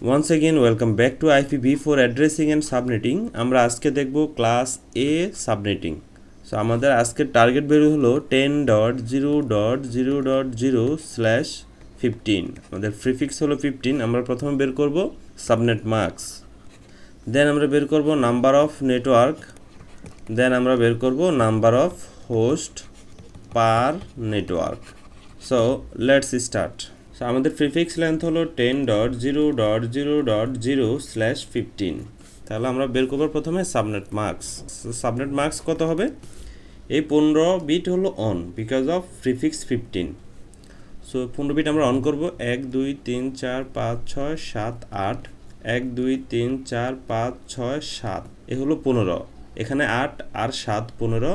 Once again welcome back to IP four addressing and subnetting আমরা আজকে দেখব class A subnetting so আমাদের আজকের টার্গেট বের হলো ten dot zero dot zero dot zero slash fifteen আমাদের প্রিফিক্স হলো ফিফটিন আমরা প্রথমে বের করব সাবনেট মার্কস দেন আমরা বের করব নাম্বার অফ নেটওয়ার্ক দেন আমরা বের করব number of host per network so let's start আমাদের প্রিফিক্স লেন্থ হলো ten dot zero dot zero dot zero slash fifteen তাহলে আমরা বের করব প্রথমে সাবনেট মার্কস সাবনেট মার্কস কত হবে? এই পনেরো বিট হলো on because of prefix fifteen so পনেরো বিট আমরা অন করব। এক, দুই, তিন, চার, পাঁচ, ছয়, সাত, আট। এক, দুই, তিন, চার, পাঁচ, ছয়, সাত। এ হলো পনেরো। এখানে আট আর সাত পনেরো,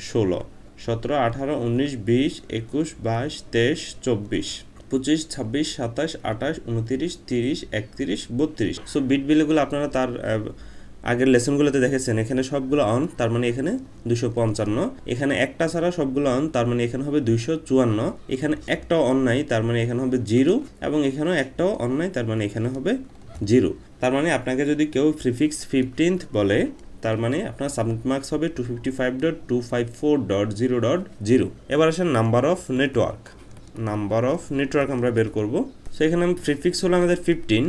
ষোলো। সতেরো, আঠারো, উনিশ, বিশ, একুশ, বাইশ, তেইশ, চব্বিশ। পঁচিশ, ছাব্বিশ, সাতাশ, আঠাশ, উনতিরিশ, তিরিশ, একত্রিশ, বত্রিশ। সো বিট বিলগুলো আপনারা তার আগের লেসনগুলোতে দেখেছেন। এখানে সবগুলো অন তার মানে এখানে দুশো পঞ্চান্ন। এখানে একটা ছাড়া সবগুলো অন তার মানে এখানে হবে দুইশো চুয়ান্ন। এখানে একটাও অন নাই, তার মানে এখানে হবে জিরো। এবং এখানেও একটাও অন নাই, তার মানে এখানে হবে জিরো। তার মানে আপনাকে যদি কেউ প্রিফিক্স ফিফটিন্থ বলে, তার মানে আপনার সাবমিট মার্কস হবে two fifty five dot two five four dot zero dot zero এবার আসেন number of network number of network আমরা বের করব। সো এখানে আমি প্রিফিক্স হলো আমাদের ফিফটিন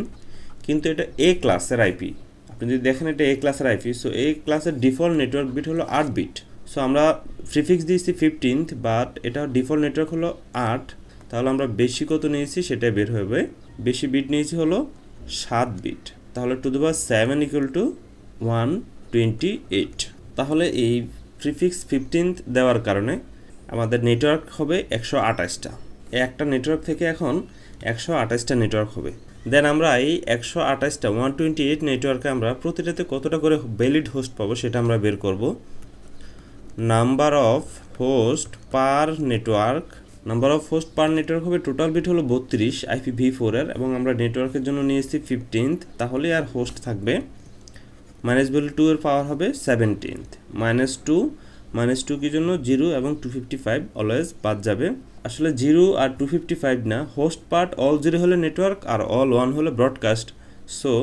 কিন্তু এটা এ ক্লাসের আইপি আপনি যদি দেখেন এটা এ ক্লাসের আইপি সো এ ক্লাসের ডিফল্ট নেটওয়ার্ক বিট হলো আট বিট সো আমরা প্রিফিক্স দিয়েছি ফিফটিন্থ বাট এটা ডিফল্ট নেটওয়ার্ক হলো আট। তাহলে আমরা বেশি কত নিয়েছি? সেটাই বের হবে। বেশি বিট নিয়েছি হলো সাত বিট তাহলে two the seven equal to one twenty eight তাহলে এই প্রিফিক্স ফিফটিন্থ দেওয়ার কারণে আমাদের নেটওয়ার্ক হবে একশো আঠাশটা। একটা নেটওয়ার্ক থেকে এখন একশো আঠাশটা নেটওয়ার্ক হবে। দেন আমরা এই একশো আঠাশটা ওয়ান টোয়েন্টি এইট নেটওয়ার্কে আমরা প্রতিটাতে কতটা করে ভ্যালিড হোস্ট পাবো সেটা আমরা বের করব। Number of host per network number of host per network হবে টোটাল বিট হলো বত্রিশ আইপি ভি ফোরের এবং আমরা নেটওয়ার্কের জন্য নিয়ে এসেছি ফিফটিন্থ তাহলে আর হোস্ট থাকবে। মাইনাস ভ্যালু টু এর পাওয়ার হবে seventeenth minus two minus two কি জন্য? জিরো এবং টু ফিফটি ফাইভ অলওয়েজ বাদ যাবে। আসলে জিরো আর টু ফিফটি ফাইভ না হোস্ট পার্ট অল জিরো হলে নেটওয়ার্ক আর অল ওয়ান হলে ব্রডকাস্ট সো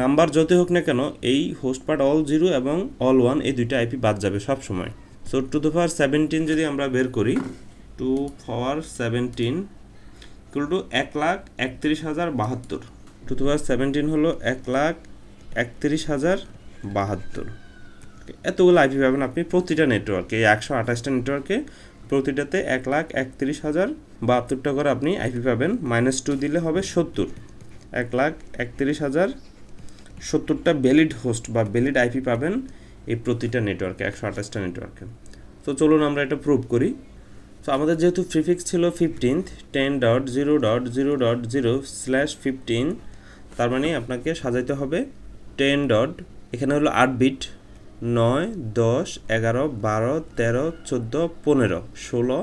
নাম্বার যতই হোক না কেন, এই হোস্ট পার্ট অল জিরো এবং অল ওয়ান এই দুইটা আইপি বাদ যাবে সব সময় so two the power seventeen যদি আমরা বের করি two power seventeen equal to এক লাখ একত্রিশ হাজার বাহাত্তর। টু দ্য পাওয়ার সেভেন্টিন হলো এক লাখ একত্রিশ হাজার বাহাত্তর। এতগুলো আইপি পাবেন আপনি প্রতিটা নেটওয়ার্কে এই একশো আঠাশটা নেটওয়ার্কে প্রতিটাতে এক লাখ একত্রিশ হাজার বাহাত্তরটা করে আপনি আইপি পাবেন। মাইনাস টু দিলে হবে সত্তর। এক লাখ একত্রিশ হাজার সত্তরটা ভ্যালিড হোস্ট বা ভ্যালিড আইপি পাবেন এই প্রতিটা নেটওয়ার্কে একশো আঠাশটা নেটওয়ার্কে তো চলুন আমরা এটা প্রুভ করি। তো আমাদের যেহেতু প্রিফিক্স ছিল fifteenth ten dot zero dot zero dot zero slash fifteen তার মানে আপনাকে সাজাইতে হবে টেন ডট এখানে হলো আট বিট নয়, দশ, এগারো, বারো, তেরো, চোদ্দ, পনেরো, ষোলো,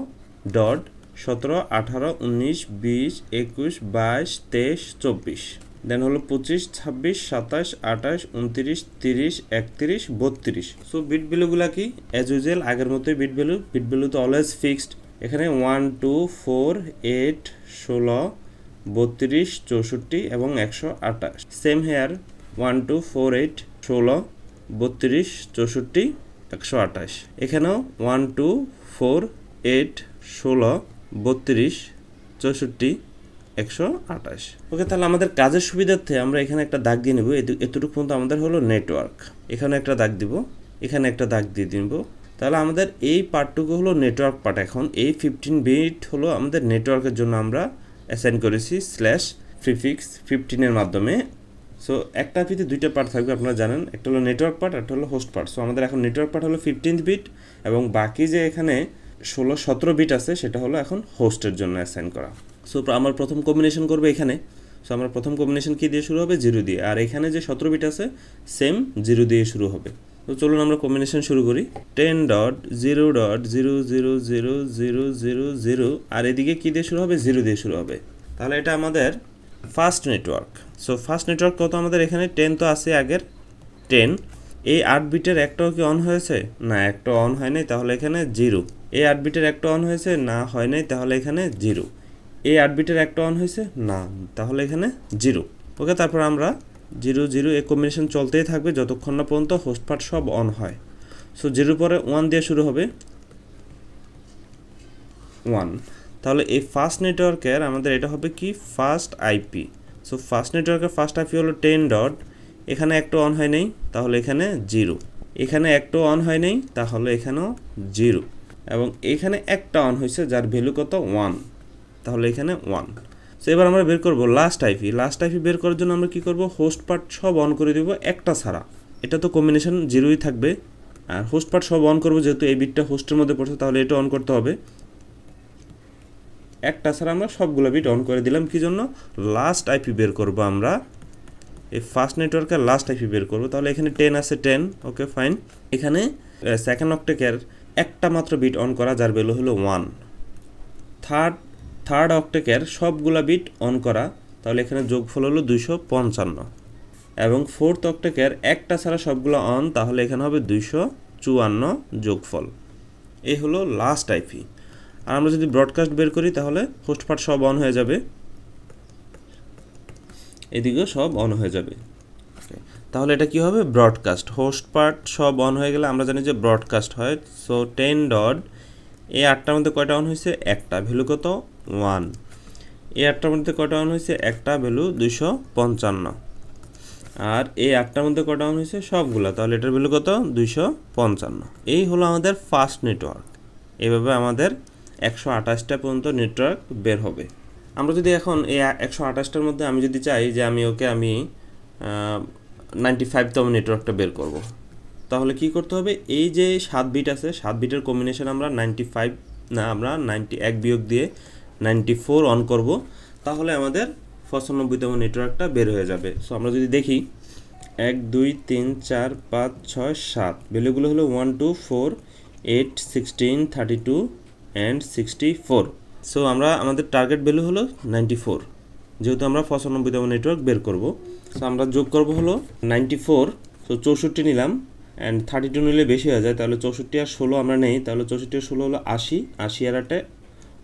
ডট, সতেরো, আঠারো, উনিশ, বিশ, একুশ, বাইশ, তেইশ, চব্বিশ। দেন হলো পঁচিশ, ছাব্বিশ, সাতাশ, আঠাশ, উনত্রিশ, তিরিশ, একত্রিশ, বত্রিশ। সো বিট ভ্যালুগুলা কি? অ্যাজ ইউজুয়াল আগের মতোই বিট ভ্যালু বিট ভ্যালু তো অলওয়েজ ফিক্সড এখানে ওয়ান টু ফোর এইট ষোলো, বত্রিশ, চৌষট্টি এবং একশো আঠাশ। Same here one two four eight ষোলো বত্রিশ, চৌষট্টি, একশো আঠাশ। এখানেও ওয়ান, টু, ফোর, এইট, ষোলো, বত্রিশ, চৌষট্টি, একশো আঠাশ। ওকে, তাহলে আমাদের কাজের সুবিধার্থে আমরা এখানে একটা দাগ দিয়ে নেব। এতটুকু পর্যন্ত আমাদের হলো নেটওয়ার্ক। এখানে একটা দাগ দিব, এখানে একটা দাগ দিয়ে দিব। তাহলে আমাদের এই পার্টটুকু হলো নেটওয়ার্ক পার্ট। এখন এই ফিফটিন বিট হলো আমাদের নেটওয়ার্কের জন্য আমরা অ্যাসাইন করেছি স্ল্যাশ প্রিফিক্স ফিফটিনের মাধ্যমে। সো একটা আইপিতে দুইটা পার্ট থাকবে, আপনারা জানেন। একটা হলো নেটওয়ার্ক পার্ট একটা হলো হোস্ট পার্ট সো আমাদের এখন নেটওয়ার্ক পার্ট হলো ফিফটিন্থ বিট এবং বাকি যে এখানে ষোলো, সতেরো বিট আছে, সেটা হলো এখন হোস্টের জন্য অ্যাসাইন করা। সো আমার প্রথম কম্বিনেশন করবে এখানে। সো আমার প্রথম কম্বিনেশন কী দিয়ে শুরু হবে? জিরো দিয়ে। আর এখানে যে সতেরো বিট আছে সেম জিরো দিয়ে শুরু হবে। তো চলুন আমরা কম্বিনেশন শুরু করি। Ten dot zero dot zero zero zero zero zero zero আর এদিকে কী দিয়ে শুরু হবে? জিরো দিয়ে শুরু হবে। তাহলে এটা আমাদের first network. So first network কত আমাদের এখানে? টেন তো আছে আগের। টেন। এই আট বিটের একটাও কি অন হয়েছে? না, একটা অন হয় নাই, তাহলে এখানে জিরো। এই আট বিটের একটা অন হয়েছে? না, হয় নাই, তাহলে এখানে জিরো। এই আট বিটের একটা অন হয়েছে? না, তাহলে এখানে জিরো। ওকে, তারপর আমরা জিরো জিরো, এই কম্বিনেশন চলতেই থাকবে যতক্ষণ না পর্যন্ত হোস্ট পার্ট সব অন হয়। সো জিরোর পরে ওয়ান দিয়ে শুরু হবে। ওয়ান তাহলে এই ফার্স্ট নেটওয়ার্কের আমাদের এটা হবে কি? ফার্স্ট আইপি সো ফার্স্ট নেটওয়ার্কের ফার্স্ট আইপি হলো টেন ডট এখানে একটা অন হয় নাই, তাহলে এখানে জিরো এখানে একটা অন হয় নাই, তাহলে এখানেও জিরো এবং এখানে একটা অন হয়েছে, যার ভ্যালু কত? ওয়ান তাহলে এখানে ওয়ান সো এবার আমরা বের করব লাস্ট আইপি লাস্ট আইপি বের করার জন্য আমরা কি করব? হোস্ট পার্ট সব অন করে দেব একটা ছাড়া। এটা তো কম্বিনেশন জিরোই থাকবে। আর হোস্ট পার্ট সব অন করব, যেহেতু এই বিটটা হোস্টের মধ্যে পড়ছে, তাহলে এটা অন করতে হবে। একটা ছাড়া আমরা সবগুলো বিট অন করে দিলাম। কি জন্য? লাস্ট আইপি বের করব আমরা। এই ফার্স্ট নেটওয়ার্কের লাস্ট আইপি বের করব। তাহলে এখানে টেন আছে টেন ওকে ফাইন এখানে সেকেন্ড অক্টেকের একটা মাত্র বিট অন করা, যার ভ্যালু হলো ওয়ান থার্ড থার্ড অক্টেকের সবগুলা বিট অন করা, তাহলে এখানে যোগফল হলো দুইশো পঞ্চান্ন। এবং ফোর্থ অক্টেকের একটা ছাড়া সবগুলো অন তাহলে এখানে হবে দুইশো চুয়ান্ন যোগফল। এই হলো লাস্ট আইপি আর আমরা যদি ব্রডকাস্ট বের করি, তাহলে হোস্ট পার্ট সব অন হয়ে যাবে। এদিকেও সব অন হয়ে যাবে। তাহলে এটা কি হবে? ব্রডকাস্ট হোস্ট পার্ট সব অন হয়ে গেলে আমরা জানি যে ব্রডকাস্ট হয়। সো টেন ডট এই আটটার মধ্যে কয়টা অন হয়েছে? একটা। ভ্যালু কত? ওয়ান এই আটটার মধ্যে কয়টা অন হয়েছে? একটা। ভ্যালু দুশো পঞ্চান্ন। আর এই আটটার মধ্যে কয়টা অন হয়েছে? সবগুলো। তাহলে এটার ভ্যালু কত? দুইশো পঞ্চান্ন। এই হলো আমাদের ফার্স্ট নেটওয়ার্ক এভাবে আমাদের একশো আঠাশটা পর্যন্ত নেটওয়ার্ক বের হবে। আমরা যদি এখন এই একশো আঠাশটার মধ্যে আমি যদি চাই যে আমি ওকে আমি নাইনটি ফাইভতম নেটওয়ার্কটা বের করব, তাহলে কি করতে হবে? এই যে সাত বিট আছে, সাত বিটের কম্বিনেশন আমরা নাইনটি ফাইভ, না, আমরা নাইনটি এক বিয়োগ দিয়ে নাইনটি ফোর অন করব, তাহলে আমাদের পঁচানব্বইতম নেটওয়ার্কটা বের হয়ে যাবে। সো আমরা যদি দেখি, এক, দুই, তিন, চার, পাঁচ, ছয়, সাত, ভ্যালুগুলো হলো one, two, four, eight, sixteen, thirty two and sixty four so আমরা আমাদের টার্গেট ভ্যালু হলো নাইনটি ফোর যেহেতু আমরা পঁচানব্বইতম নেটওয়ার্ক বের করব সো আমরা যোগ করব হলো নাইনটি ফোর সো চৌষট্টি নিলাম অ্যান্ড থার্টি টু নিলে বেশি হয়ে যায়, তাহলে চৌষট্টি আর ষোলো আমরা নেই, তাহলে চৌষট্টি আর ষোলো হলো আশি আশি আর আটে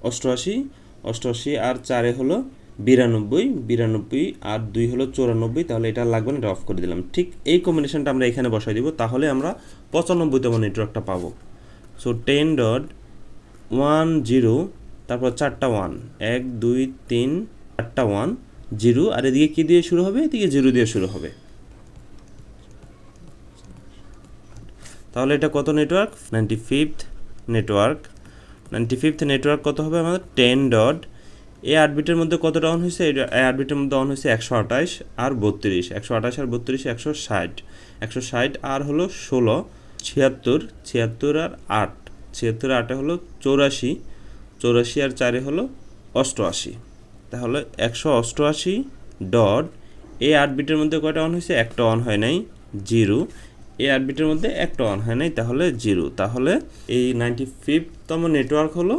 অষ্টআশি অষ্টআশি আর চারে হলো বিরানব্বই বিরানব্বই আর দুই হলো চৌরানব্বই, তাহলে এটা লাগবে না, এটা অফ করে দিলাম। ঠিক এই কম্বিনেশনটা আমরা এখানে বসাই দিব, তাহলে আমরা পঁচানব্বইতম নেটওয়ার্কটা পাবো। So ten dot one zero, তারপর চারটা ওয়ান। এক, দুই, তিন, চারটা ওয়ান, জিরো। আর এদিকে কী দিয়ে শুরু হবে? এদিকে জিরো দিয়ে শুরু হবে। তাহলে এটা কত network ninety fifth network ninety fifth network কত হবে আমাদের? টেন ডট এই আট বিটের মধ্যে কতটা অন হয়েছে? এই আট বিটের মধ্যে অন হয়েছে একশো আঠাশ আর বত্রিশ। একশো আঠাশ আর বত্রিশ, একশো ষাট। একশো ষাট আর হলো ষোলো, ছিয়াত্তর ছিয়াত্তর আর আট। ছিয়াত্তর আটে হলো চৌরাশি চৌরাশি আর চারে হলো অষ্টআশি। তাহলে একশো অষ্টআশি ডট এই আট বিটের মধ্যে কয়টা অন হয়েছে? একটা অন হয় নাই, জিরো। এই আট বিটের মধ্যে একটা অন হয় নাই, তাহলে জিরো। তাহলে এই নাইনটি ফিফতম নেটওয়ার্ক হলো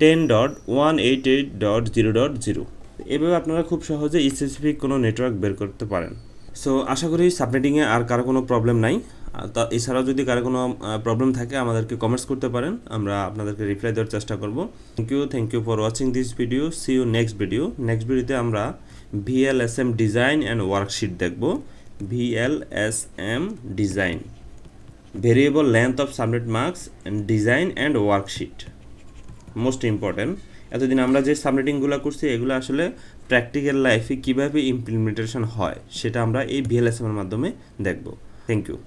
ten dot one eight eight dot zero dot zero এভাবে আপনারা খুব সহজে স্পেসিফিক কোনো নেটওয়ার্ক বের করতে পারেন। সো আশা করি সাবনেটিংয়ে আর কারও কোনো প্রবলেম নাই। তা, এছাড়াও যদি কারও কোনো প্রবলেম থাকে, আমাদেরকে কমেন্টস করতে পারেন। আমরা আপনাদেরকে রিপ্লাই দেওয়ার চেষ্টা করব। Thank you thank you for watching this video see you next video next ভিডিওতে আমরা ভিএলএসএম ডিজাইন অ্যান্ড ওয়ার্কশিট দেখব। VLSM design variable length of subnet masks and design and worksheet most important এতদিন আমরা যে সাবমিটিংগুলো করছি, এগুলো আসলে প্র্যাকটিক্যাল লাইফে কীভাবে ইমপ্লিমেন্টেশন হয়, সেটা আমরা এই ভিএলএসএমের মাধ্যমে দেখব। Thank you